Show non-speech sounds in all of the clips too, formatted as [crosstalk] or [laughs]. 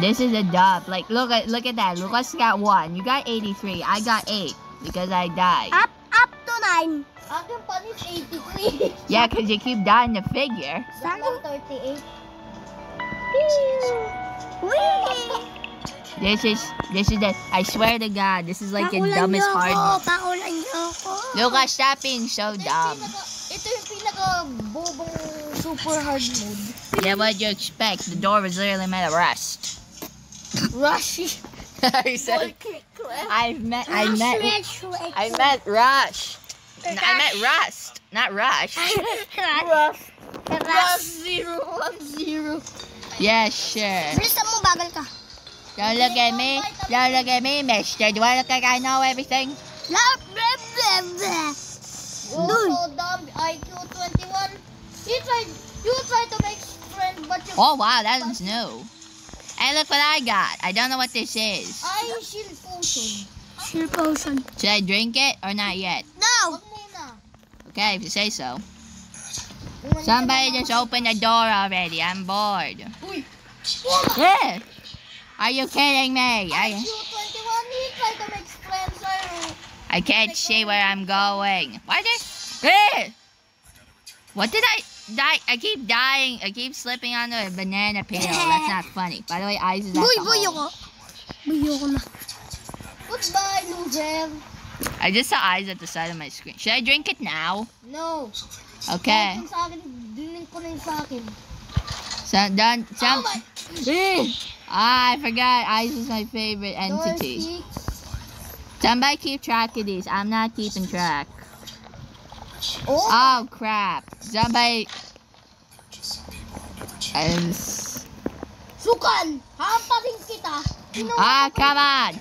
This is a dub. Like, look at look at that. Lucas got one. You got 83. I got eight because I died. Up, up to 9. Akin pa is 83. [laughs] Yeah, because you keep dying the figure. Sa akin 38. This is this is the. I swear to God, this is like the dumbest niyo hard. ako, Pakulan niyo ako. Lucas, stop being so dumb. Ito yung pinaka bobong super hard mode. Yeah, what do you expect? The door was literally made of rust. Rushy. I [laughs] said, I met, I met, Rush, rush, I met rush. No, I meant rust, not rush. [laughs] Rush. Rush zero one zero. Yeah, sure. Bilisan mo, bagal ka. Don't look at me. Don't look at me, mister. Do I look like I know everything? Blah, blah, blah, blah. You're so dumb. IQ 21. You tried, you tried to make friends, but you... Oh, wow, that's new. Hey, look what I got. I don't know what this is. Ay, shield potion. Shield potion. Should I drink it or not yet? No! Okay, if you say so. Somebody just opened the door already. I'm bored. Uy! Yeah. Are you kidding me? I, 21, he tried to make friends. Sir. I can't see where I'm going. Why did... What did I... Die? I keep dying. I keep slipping onto a banana peel. [laughs] That's not funny. By the way, eyes is at Buy, the buy hole. ako. Buy ako na. Goodbye, loser. I just saw eyes at the side of my screen. Should I drink it now? No. Okay. Kahit yung sa akin, dinig ko na yung sa akin. So done. Oh my... ah, I forgot. Eyes is my favorite entity. Somebody keep track of these. I'm not keeping track. Oh, Oh crap! Somebody. I'm s- sukan! Hamparin kita! Sino Ah, come on!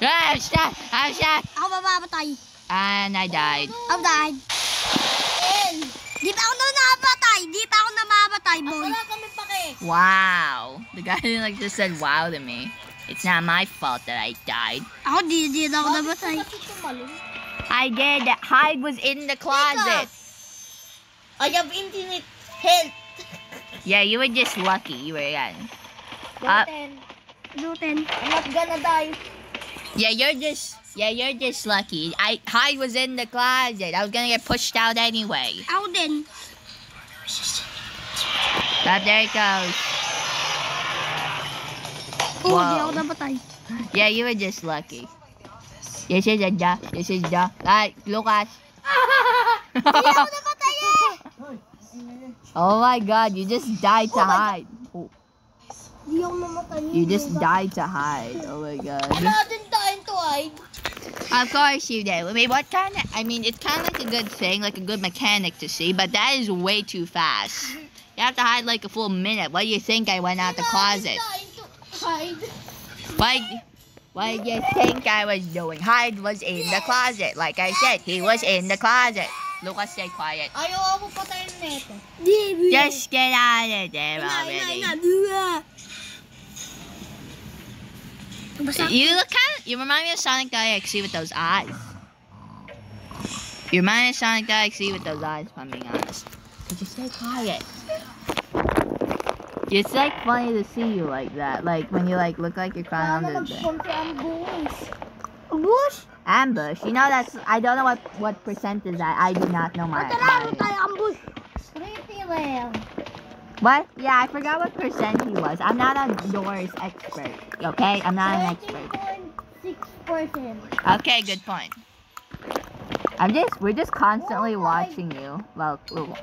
Ah, stop! Ah, stop! Ako mamamatay. And I died. I'm died. N? Di pa ako na namamatay. Di pa ako namamatay, boy. Wala kami pake. Wow! The guy like just said wow to me. It's not my fault that I died. Ako di, di na ako namatay. Kasi tumalon. I did. Hide was in the closet. I have infinite health. Yeah, you were just lucky. You were yeah. Uh, Gluten. Gluten. I'm not gonna die. Yeah, you're just yeah, you're just lucky. I Hide was in the closet. I was gonna get pushed out anyway. Ako din. But there it goes. Oo, Wow. di ako namatay. Yeah, you were just lucky. This is a duh. This is duh. Like Lucas. Di ako namatay oh my God! You just died to Oh hide. Oh, Di ako namatay. you just died to hide. Oh my God. Din tayong to hide. Of course you did. I mean, what kind of? I mean, it's kind of like a good thing, like a good mechanic to see, but that is way too fast. You have to hide like a full minute. What do you think I went out the closet? Wala What? Do you think I was doing? Hide was in the closet. Like I said, he was in the closet. Lucas, stay quiet. Ayaw ako patayin nito. Just get out of there Ina, ina, already. ina. You look kind of. You remind me of Sonic Galaxy with those eyes. You remind me of Sonic Galaxy with those eyes. If I'm being honest. Could you stay quiet? It's like funny to see you like that. Like when you like look like you're crying under the nag-sponsor ang buwis. Bush. ambush. You know that's. I don't know what what percent is that. I do not know my. My ambush. What? Yeah, I forgot what percent he was. I'm not a doors expert. Okay, I'm not an expert. 13.6%. Okay, good point. I'm just. We're just constantly watching you. Well, well,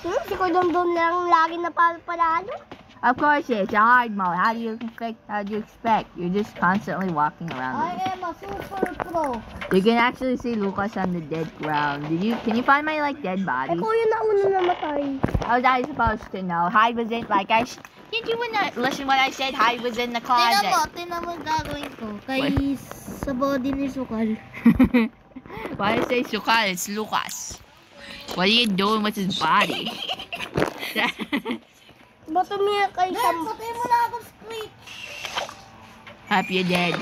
Hmm, si Kuya Dum lang lagi na palado. Of course, it's hard mode. How do you expect? How do you expect? You're just constantly walking around. I am a super pro. You can actually see Lucas on the dead ground. Did you? Can you find my like dead body? kuya na una namatay. How was I supposed to know? Hide was in. Like I. Did you not listen what I said? Hyde was in the Tinan mo, closet. tinan mo yung gagawin ko. Kay sa body ni Sukal. [laughs] Why did I say Sukal? It's Lucas. What are you doing with his body? [laughs] Bato niya kay Ben, Sam. patay mo na ako. Happy you're dead.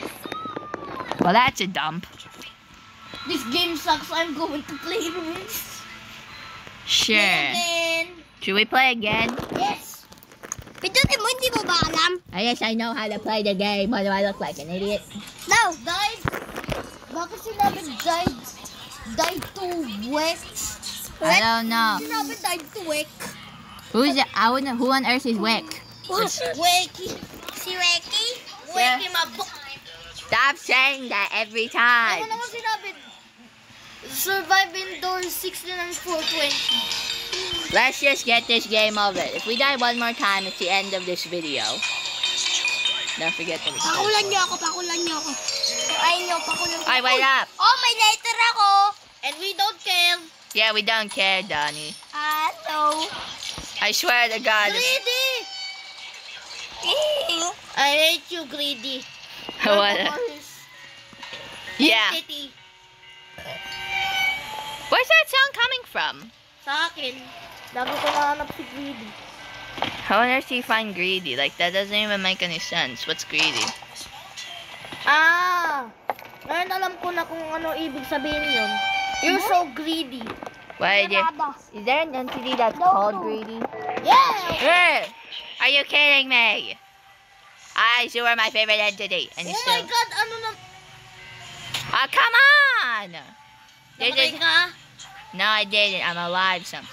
Well, that's a dump. This game sucks. I'm going to play ruins. Sure. Then, Should we play again? yes. Pindutin mo, hindi mo ba alam? I guess I know how to play the game. What do I look like, an idiot? No. Died. Bakit sinabi died? Died to Wick? I don't know. Sinabi died to. Who's the, I wouldn't, who on earth is Wick? Wakey. Si Weki? Wakey mabok. Stop saying that every Ako time. naman sinabi, survive indoors 16 and 420. Let's just get this game over. If we die one more time, it's the end of this video. Don't forget to Pakulan niyo ako, pakulan niyo ako. Ay, no, pakulan Alright, wait up. Oh, may letter ako. And we don't care. Yeah, we don't care, Donnie. Ah, no. I swear to God. Greedy! I hate you, Greedy. What? Yeah. Entity. Where's that sound coming from? Sa akin, lagi ko nahanap si Greedy. How on earth do you find greedy? Like, that doesn't even make any sense. What's greedy? Ah! Ngayon alam ko na kung ano ibig sabihin yun. You're so greedy. Did Is there an entity that's No. called greedy? Yeah! Are you kidding me? Eyes, you are my favorite entity. And you Oh my still... God! Ano na? Oh, come on! Namatay is- No, I didn't. I'm alive some.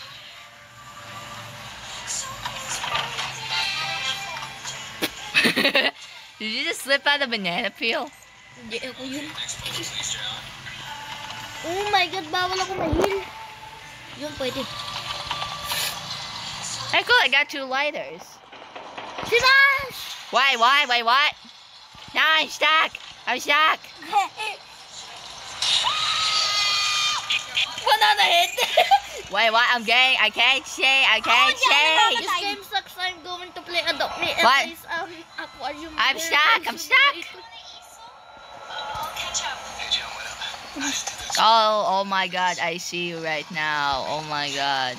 [laughs] Did you just slip out a banana peel? Hindi ako yun. Oh my God! Bawal ako mahil. Yun pwede. Hey, cool. I got two lighters. Si Nash! Wait, why? Wait, what? No, I'm stuck. I'm stuck. Banana hit! [laughs] Wait, what? I'm getting. I can't see. I can't Oh, yeah, see. This game sucks. I'm going to play Adopt Me at What? least um, aquarium. I'm There, stuck, I'm stuck. simulator. Oh, oh my God! I see you right now. Oh my God.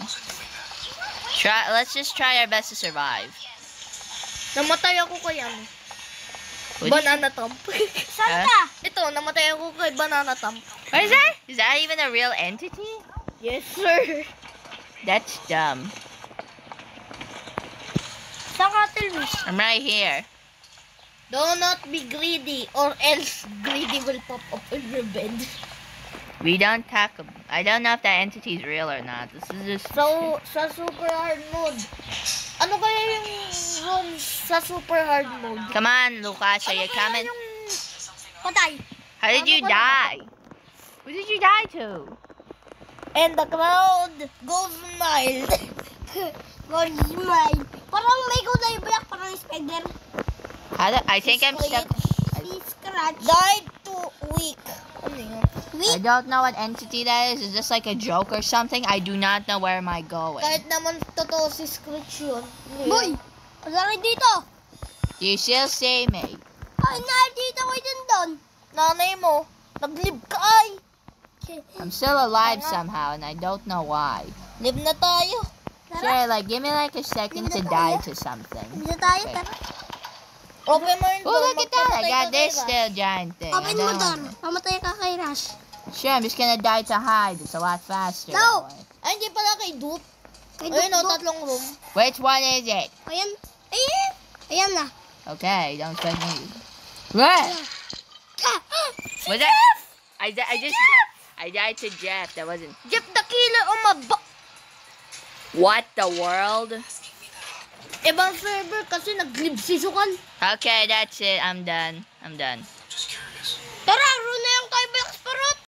Try. Let's just try our best to survive. Namatay ako kay ano? Would- Banana Thump. [laughs] Saan Huh? ka? Ito, namatay ako kay Banana Thump. What is that? Is that even a real entity? Yes, sir. That's dumb. Saan ka, I'm right here. Do not be greedy or else greedy will pop up in your bed. We don't talk. I don't know if that entity is real or not. This is just. So, sa super hard mode, ano kaya yung room sa super hard mode? Come on, Lucas. Are Ano you coming? yung... Patay. How did ano you die? What did you die to? And the crowd goes mild. [laughs] God, smile. Parang may kulay black, parang spider. I think I'm stuck. Si Scratch. Died to weak. Yun? I don't know what entity that is. Is this like a joke or something? I do not know where am I going. Kahit naman totoo si Screech yun. Boy, wala rin dito. Do you still see me? Ay, nandito ko dun doon. Nanay mo, naglib ka ay. I'm still alive somehow, and I don't know why. Live na tayo. Tara, Sure, like give me like a second to die to something. dito tayo, Okay. tara. Open mo yung Oh, look at that! I got this still giant thing. Open mo doon. Pamatay ka kay Rush. Sure, I'm just gonna die to hide. It's a lot faster. No. Ay, hindi pala kay Dupe. Kay Ayun o, tatlong room. Which one is it? Ayan. Ayan. Ayan na. Okay, don't expect me. What? Ah, Was that? I, di- I just I died to Jeff. That wasn't. Jeff the Killer on my maba. What the world? Ibang server kasi naglib si Sukan. Okay, that's it. I'm done. I'm done.